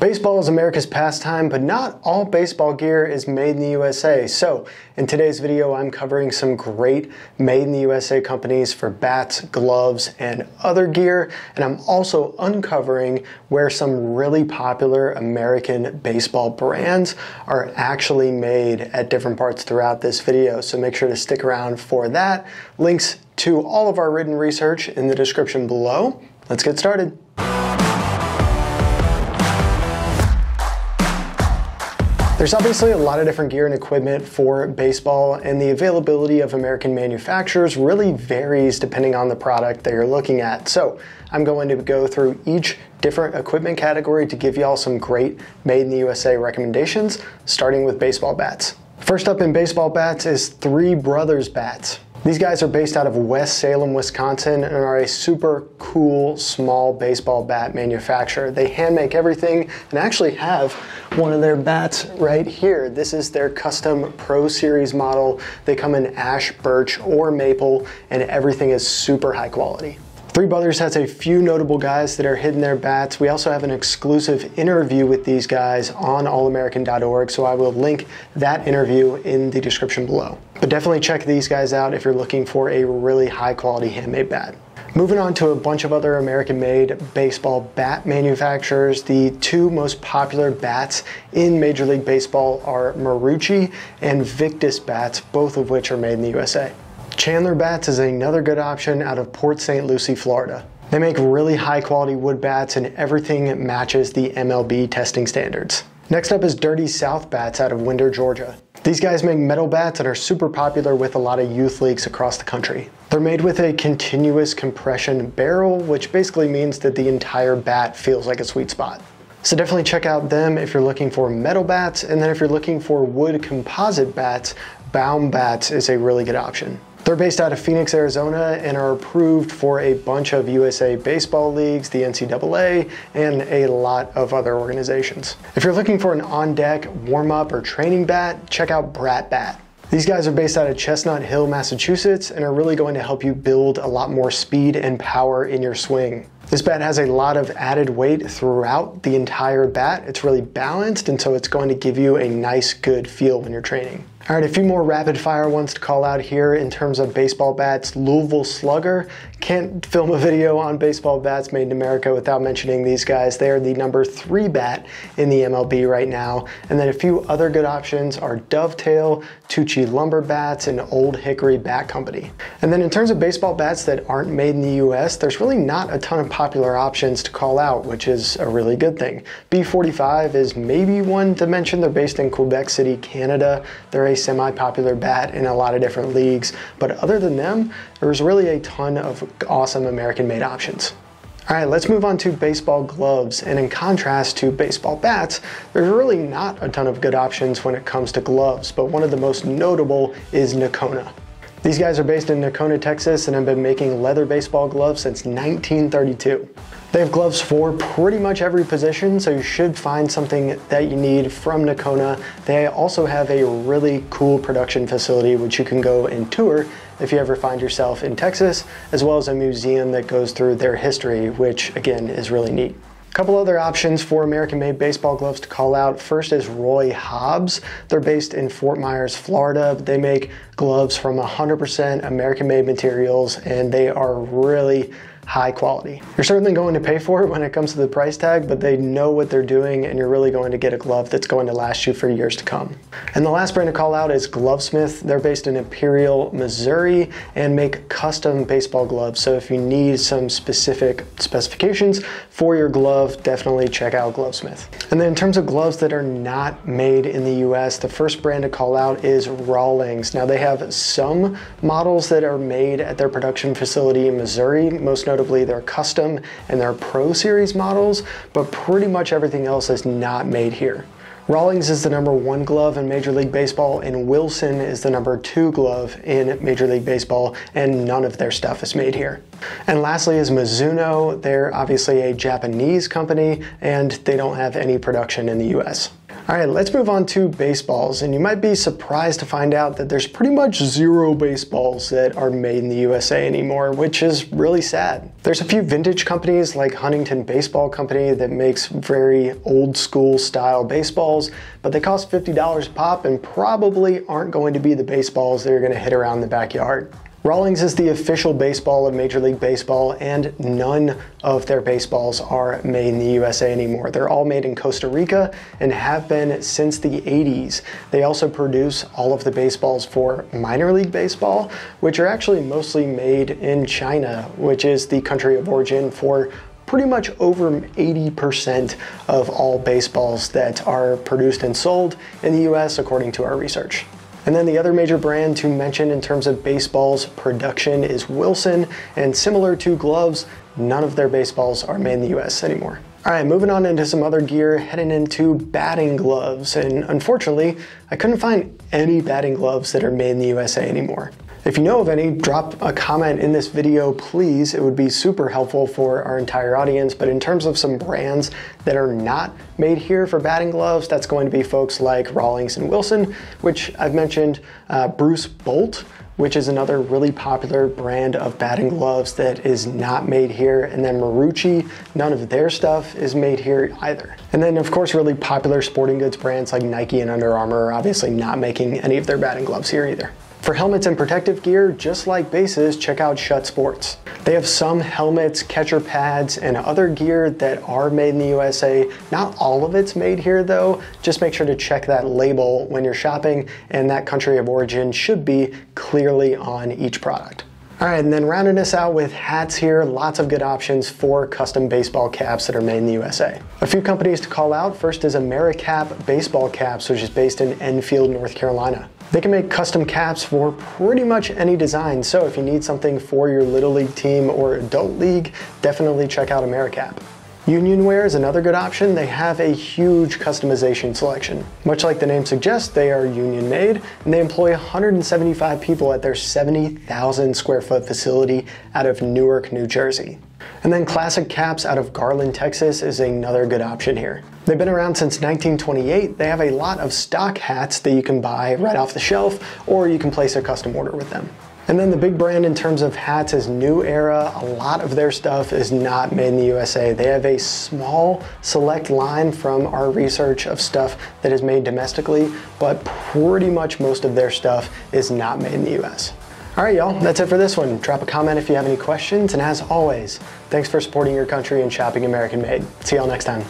Baseball is America's pastime, but not all baseball gear is made in the USA. So, in today's video, I'm covering some great made in the USA companies for bats, gloves, and other gear. And I'm also uncovering where some really popular American baseball brands are actually made at different parts throughout this video. So, make sure to stick around for that. Links to all of our written research in the description below. Let's get started. There's obviously a lot of different gear and equipment for baseball, and the availability of American manufacturers really varies depending on the product that you're looking at. So I'm going to go through each different equipment category to give y'all some great made in the USA recommendations, starting with baseball bats. First up in baseball bats is Three Brothers Bats. These guys are based out of West Salem, Wisconsin, and are a super cool small baseball bat manufacturer. They hand make everything and actually have one of their bats right here. This is their custom Pro Series model. They come in ash, birch, or maple, and everything is super high quality. Three Brothers has a few notable guys that are hitting their bats. We also have an exclusive interview with these guys on allamerican.org, so I will link that interview in the description below. But definitely check these guys out if you're looking for a really high quality handmade bat. Moving on to a bunch of other American made baseball bat manufacturers, the two most popular bats in Major League Baseball are Marucci and Victus bats, both of which are made in the USA. Chandler Bats is another good option out of Port St. Lucie, Florida. They make really high quality wood bats and everything matches the MLB testing standards. Next up is Dirty South Bats out of Winder, Georgia. These guys make metal bats and are super popular with a lot of youth leagues across the country. They're made with a continuous compression barrel, which basically means that the entire bat feels like a sweet spot. So definitely check out them if you're looking for metal bats, and then if you're looking for wood composite bats, Baum Bats is a really good option. They're based out of Phoenix, Arizona, and are approved for a bunch of USA baseball leagues, the NCAA, and a lot of other organizations. If you're looking for an on-deck warm-up or training bat, check out Bratt Bat. These guys are based out of Chestnut Hill, Massachusetts, and are really going to help you build a lot more speed and power in your swing. This bat has a lot of added weight throughout the entire bat. It's really balanced, and so it's going to give you a nice, good feel when you're training. All right, a few more rapid fire ones to call out here in terms of baseball bats. Louisville Slugger. Can't film a video on baseball bats made in America without mentioning these guys. They are the number three bat in the MLB right now. And then a few other good options are Dovetail, Tucci Lumber Bats, and Old Hickory Bat Company. And then in terms of baseball bats that aren't made in the US, there's really not a ton of popular options to call out, which is a really good thing. B45 is maybe one to mention. They're based in Quebec City, Canada. They're semi-popular bat in a lot of different leagues, but other than them, there's really a ton of awesome American-made options. All right, let's move on to baseball gloves. And in contrast to baseball bats, there's really not a ton of good options when it comes to gloves, but one of the most notable is Nokona. These guys are based in Nocona, Texas, and have been making leather baseball gloves since 1932. They have gloves for pretty much every position, so you should find something that you need from Nokona. They also have a really cool production facility which you can go and tour if you ever find yourself in Texas, as well as a museum that goes through their history, which again is really neat. Couple other options for American-made baseball gloves to call out. First is Roy Hobbs. They're based in Fort Myers, Florida. They make gloves from 100% American-made materials, and they are really high quality. You're certainly going to pay for it when it comes to the price tag, but they know what they're doing and you're really going to get a glove that's going to last you for years to come. And the last brand to call out is Glovesmith. They're based in Imperial, Missouri and make custom baseball gloves. So if you need some specific specifications for your glove, definitely check out Glovesmith. And then in terms of gloves that are not made in the US, the first brand to call out is Rawlings. Now they have some models that are made at their production facility in Missouri, most notably notably their custom and their Pro Series models, but pretty much everything else is not made here. Rawlings is the number one glove in Major League Baseball, and Wilson is the number two glove in Major League Baseball, and none of their stuff is made here. And lastly is Mizuno. They're obviously a Japanese company, and they don't have any production in the US. All right, let's move on to baseballs. And you might be surprised to find out that there's pretty much zero baseballs that are made in the USA anymore, which is really sad. There's a few vintage companies like Huntington Baseball Company that makes very old school style baseballs, but they cost $50 a pop and probably aren't going to be the baseballs that are going to hit around the backyard. Rawlings is the official baseball of Major League Baseball, and none of their baseballs are made in the USA anymore. They're all made in Costa Rica and have been since the 80s. They also produce all of the baseballs for minor league baseball, which are actually mostly made in China, which is the country of origin for pretty much over 80% of all baseballs that are produced and sold in the US, according to our research. And then the other major brand to mention in terms of baseballs production is Wilson, and similar to gloves, none of their baseballs are made in the US anymore. All right, moving on into some other gear, heading into batting gloves. And unfortunately, I couldn't find any batting gloves that are made in the USA anymore. If you know of any, drop a comment in this video, please. It would be super helpful for our entire audience. But in terms of some brands that are not made here for batting gloves, that's going to be folks like Rawlings and Wilson, which I've mentioned, uh, Bruce Bolt, which is another really popular brand of batting gloves that is not made here. And then Marucci, none of their stuff is made here either. And then of course, really popular sporting goods brands like Nike and Under Armour are obviously not making any of their batting gloves here either. For helmets and protective gear, just like bases, check out Schutt Sports. They have some helmets, catcher pads, and other gear that are made in the USA. Not all of it's made here though. Just make sure to check that label when you're shopping and that country of origin should be clearly on each product. All right, and then rounding us out with hats here, lots of good options for custom baseball caps that are made in the USA. A few companies to call out. First is AmeriCap Baseball Caps, which is based in Enfield, North Carolina. They can make custom caps for pretty much any design, so if you need something for your Little League team or Adult League, definitely check out AmeriCap. Unionwear is another good option. They have a huge customization selection. Much like the name suggests, they are union made and they employ 175 people at their 70,000 square foot facility out of Newark, New Jersey. And then Classic Caps out of Garland, Texas is another good option here. They've been around since 1928. They have a lot of stock hats that you can buy right off the shelf or you can place a custom order with them. And then the big brand in terms of hats is New Era. A lot of their stuff is not made in the USA. They have a small select line from our research of stuff that is made domestically, but pretty much most of their stuff is not made in the US. All right, y'all, that's it for this one. Drop a comment if you have any questions, and as always, thanks for supporting your country and shopping American made. See y'all next time.